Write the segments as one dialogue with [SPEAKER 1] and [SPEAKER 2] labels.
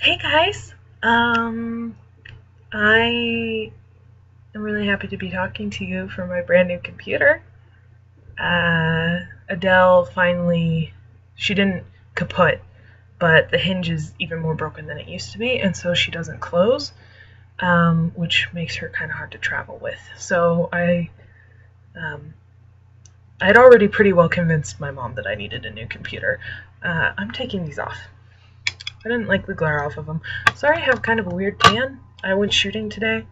[SPEAKER 1] Hey guys, um, I am really happy to be talking to you from my brand new computer. Uh, Adele finally, she didn't kaput, but the hinge is even more broken than it used to be, and so she doesn't close, um, which makes her kind of hard to travel with. So I, um, I had already pretty well convinced my mom that I needed a new computer. Uh, I'm taking these off. I didn't like the glare off of them. Sorry I have kind of a weird tan. I went shooting today,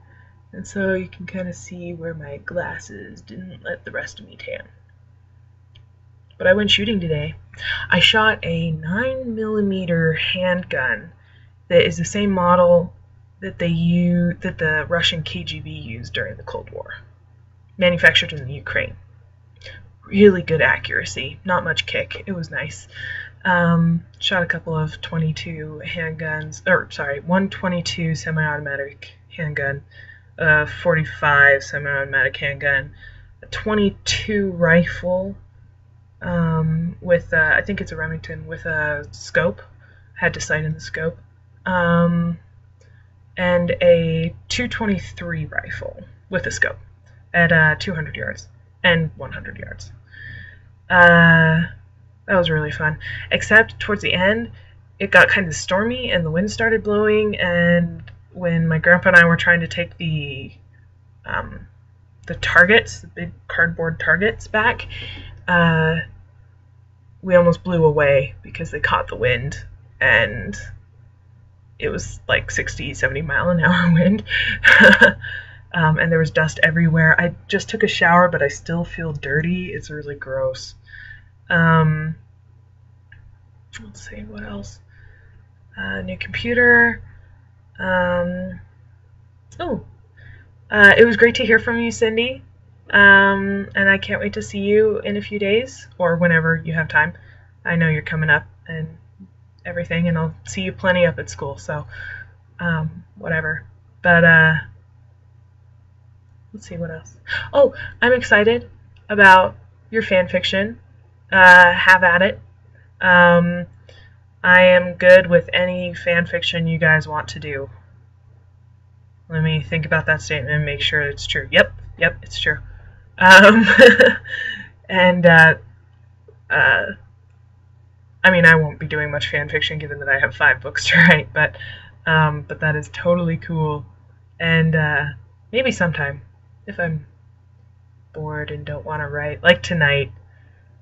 [SPEAKER 1] and so you can kind of see where my glasses didn't let the rest of me tan. But I went shooting today. I shot a 9mm handgun that is the same model that they use, that the Russian KGB used during the Cold War, manufactured in the Ukraine. Really good accuracy, not much kick. It was nice. Um, shot a couple of 22 handguns, or sorry, one 122 semi-automatic handgun, a 45 semi-automatic handgun, a 22 rifle um, with uh, I think it's a Remington with a scope. Had to sight in the scope, um, and a 223 rifle with a scope at uh, 200 yards and 100 yards. Uh, that was really fun. Except towards the end, it got kind of stormy and the wind started blowing. And when my grandpa and I were trying to take the um, the targets, the big cardboard targets back, uh, we almost blew away because they caught the wind and it was like 60, 70 mile an hour wind. um, and there was dust everywhere. I just took a shower, but I still feel dirty. It's really gross. Um, let's see what else. Uh, new computer. Um, oh, uh, it was great to hear from you, Cindy. Um, and I can't wait to see you in a few days or whenever you have time. I know you're coming up and everything, and I'll see you plenty up at school. So, um, whatever. But uh, let's see what else. Oh, I'm excited about your fan fiction uh, have at it. Um, I am good with any fan fiction you guys want to do. Let me think about that statement and make sure it's true. Yep, yep, it's true. Um, and uh, uh, I mean, I won't be doing much fan fiction given that I have five books to write, but um, but that is totally cool. And uh, maybe sometime, if I'm bored and don't want to write, like tonight,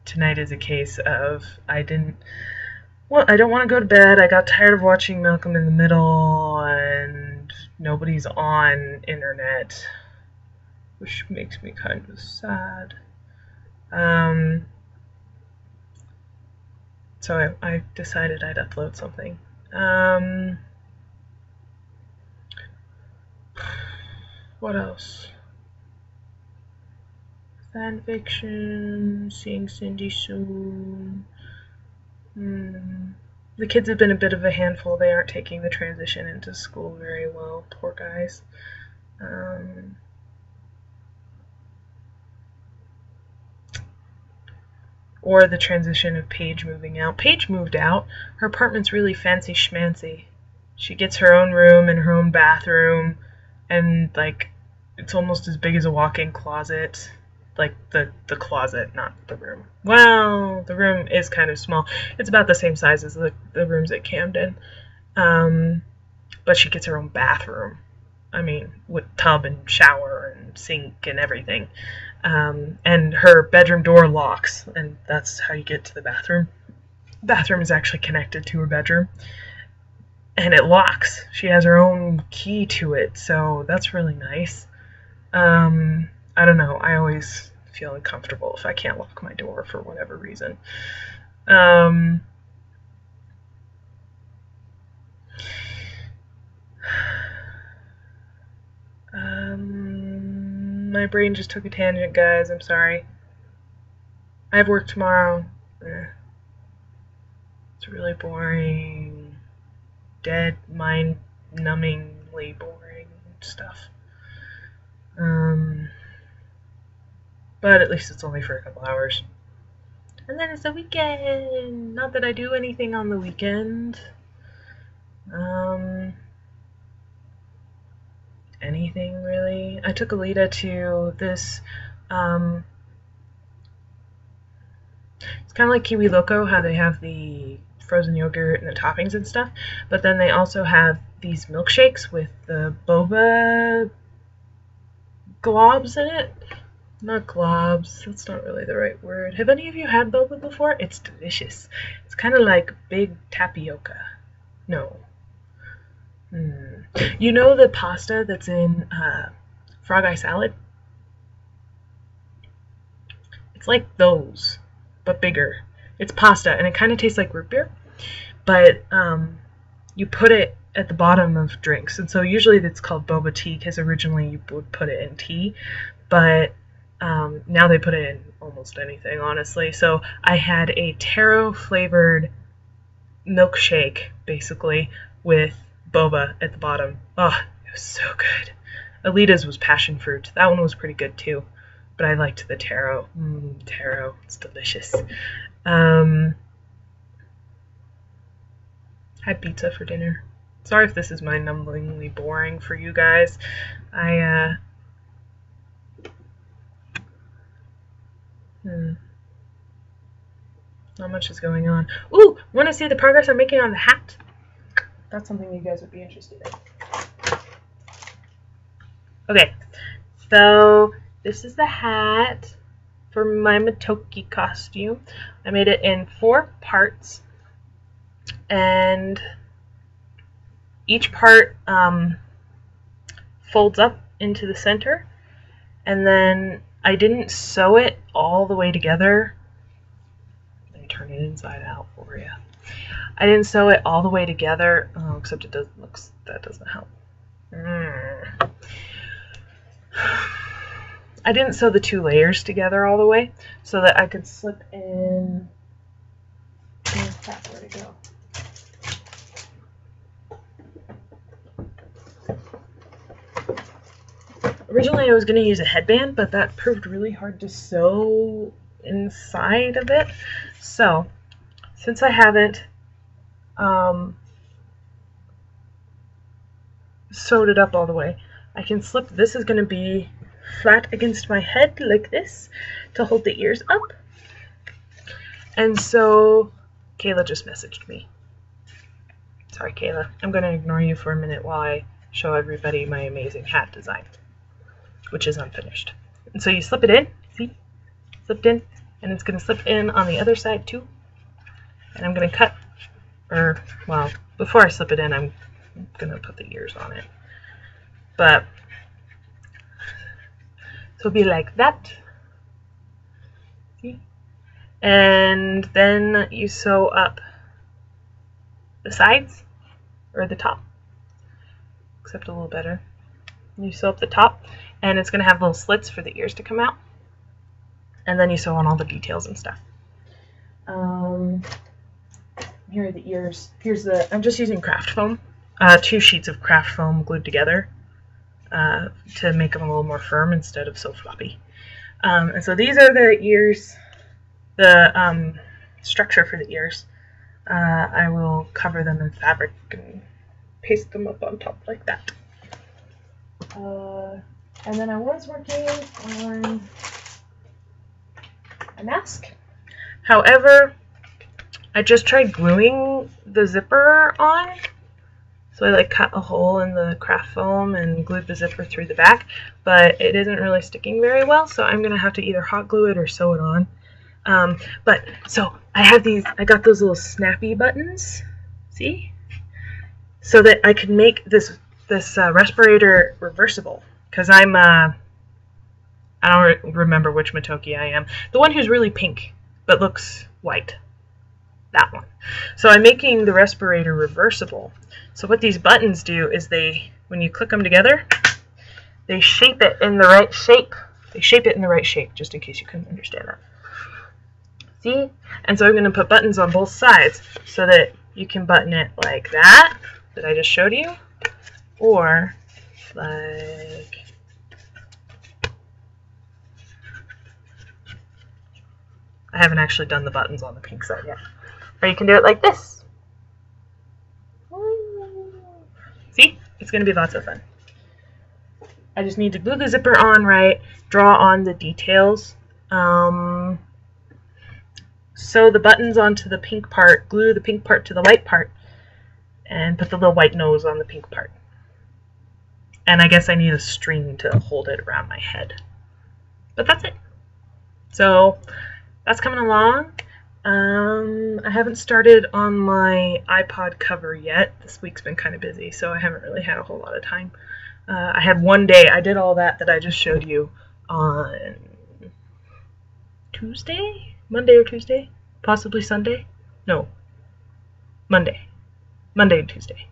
[SPEAKER 1] tonight is a case of I didn't. Well, I don't want to go to bed. I got tired of watching Malcolm in the Middle, and nobody's on internet, which makes me kind of sad. Um, so I, I decided I'd upload something. Um, what else? Fan fiction, seeing Cindy soon. Hmm. The kids have been a bit of a handful. They aren't taking the transition into school very well. Poor guys. Um, or the transition of Paige moving out. Paige moved out. Her apartment's really fancy schmancy. She gets her own room and her own bathroom, and like it's almost as big as a walk-in closet like the the closet, not the room. Well, the room is kind of small. It's about the same size as the, the rooms at Camden. Um, but she gets her own bathroom. I mean, with tub and shower and sink and everything. Um, and her bedroom door locks, and that's how you get to the bathroom. Bathroom is actually connected to her bedroom, and it locks. She has her own key to it, so that's really nice. Um, I don't know. I always feel uncomfortable if I can't lock my door for whatever reason. Um, um, my brain just took a tangent, guys. I'm sorry. I have work tomorrow. Eh. It's really boring. Dead, mind numbingly boring stuff. Um, but at least it's only for a couple hours. And then it's the weekend. Not that I do anything on the weekend. Um, anything really. I took Alita to this. Um, it's kind of like Kiwi Loco, how they have the frozen yogurt and the toppings and stuff, but then they also have these milkshakes with the boba globs in it. Not globs, that's not really the right word. Have any of you had boba before? It's delicious. It's kind of like big tapioca. No. Hmm. You know the pasta that's in uh, frog eye salad? It's like those, but bigger. It's pasta, and it kind of tastes like root beer, but um, you put it at the bottom of drinks. And so usually it's called boba tea because originally you would put it in tea, but um, now they put it in almost anything, honestly. So I had a taro flavored milkshake, basically, with boba at the bottom. Oh, it was so good. Alita's was passion fruit. That one was pretty good too, but I liked the taro. Mm, taro, it's delicious. Um, had pizza for dinner. Sorry if this is mind-numbingly boring for you guys. I, uh... Hmm. Not much is going on. Ooh! Want to see the progress I'm making on the hat? That's something you guys would be interested in. Okay, so this is the hat for my Matoki costume. I made it in four parts, and each part um, folds up into the center and then I didn't sew it all the way together. Let me turn it inside out for you. I didn't sew it all the way together, oh, except it does looks that doesn't help. Mm. I didn't sew the two layers together all the way so that I could slip in. Where to go? Originally I was going to use a headband, but that proved really hard to sew inside of it. So, since I haven't um, sewed it up all the way, I can slip, this is going to be flat against my head like this to hold the ears up. And so Kayla just messaged me. Sorry, Kayla. I'm going to ignore you for a minute while I show everybody my amazing hat design which is unfinished. And so you slip it in, see, slipped in, and it's going to slip in on the other side too. And I'm going to cut, or, well, before I slip it in, I'm going to put the ears on it. But, so it'll be like that. See? And then you sew up the sides, or the top, except a little better. You sew up the top, and it's going to have little slits for the ears to come out. And then you sew on all the details and stuff. Um, here are the ears. Here's the, I'm just using craft foam, uh, two sheets of craft foam glued together uh, to make them a little more firm instead of so floppy. Um, and so these are the ears, the um, structure for the ears. Uh, I will cover them in fabric and paste them up on top like that. Uh, and then I was working on a mask. However, I just tried gluing the zipper on. So I like cut a hole in the craft foam and glued the zipper through the back, but it isn't really sticking very well, so I'm gonna have to either hot glue it or sew it on. Um, but so I have these, I got those little snappy buttons, see? So that I can make this this uh, respirator reversible because I'm uh, I don't re remember which Matoki I am. The one who's really pink but looks white. That one. So I'm making the respirator reversible. So what these buttons do is they, when you click them together, they shape it in the right shape. They shape it in the right shape, just in case you couldn't understand that. See? And so I'm going to put buttons on both sides so that you can button it like that, that I just showed you, or like I haven't actually done the buttons on the pink side yet. Or you can do it like this. See? It's going to be lots of fun. I just need to glue the zipper on right, draw on the details. Um, sew the buttons onto the pink part, glue the pink part to the white part, and put the little white nose on the pink part. And I guess I need a string to hold it around my head. But that's it. So that's coming along. Um, I haven't started on my iPod cover yet. This week's been kind of busy, so I haven't really had a whole lot of time. Uh, I had one day. I did all that that I just showed you on Tuesday, Monday or Tuesday, possibly Sunday. No, Monday, Monday and Tuesday.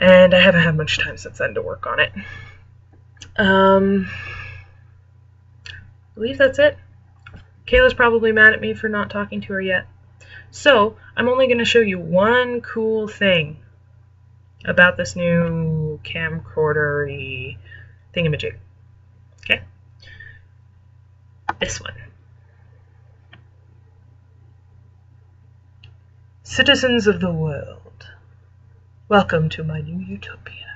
[SPEAKER 1] And I haven't had much time since then to work on it. Um, I believe that's it. Kayla's probably mad at me for not talking to her yet. So, I'm only going to show you one cool thing about this new camcorder thingamajig. Okay? This one. Citizens of the world, welcome to my new utopia.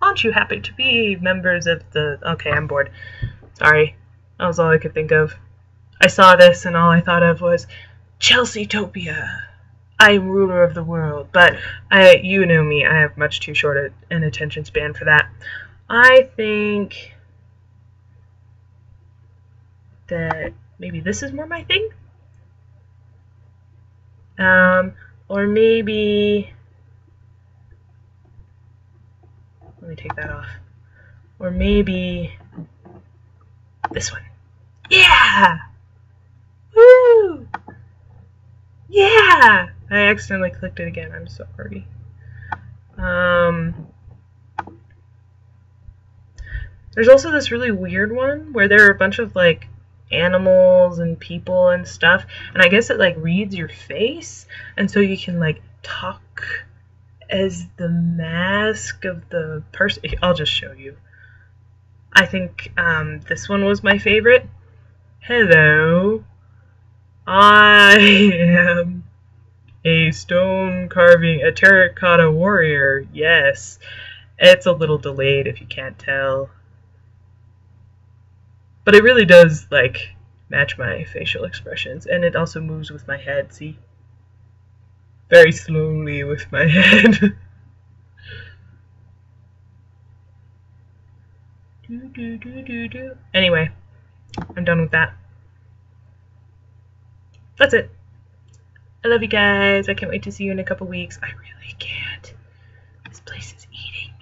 [SPEAKER 1] Aren't you happy to be members of the... Okay, I'm bored. Sorry. That was all I could think of. I saw this and all I thought of was Chelsea-topia. I am ruler of the world, but I, you know me, I have much too short an attention span for that. I think that maybe this is more my thing. Um, or maybe, let me take that off. Or maybe this one. Yeah! Woo! Yeah! I accidentally clicked it again. I'm sorry. Um, there's also this really weird one where there are a bunch of like animals and people and stuff, and I guess it like reads your face, and so you can like talk as the mask of the person. I'll just show you. I think um, this one was my favorite. Hello. I am a stone carving, a terracotta warrior. Yes. It's a little delayed if you can't tell. But it really does, like, match my facial expressions. And it also moves with my head, see? Very slowly with my head. Anyway, I'm done with that. That's it. I love you guys. I can't wait to see you in a couple weeks. I really can't. This place is eating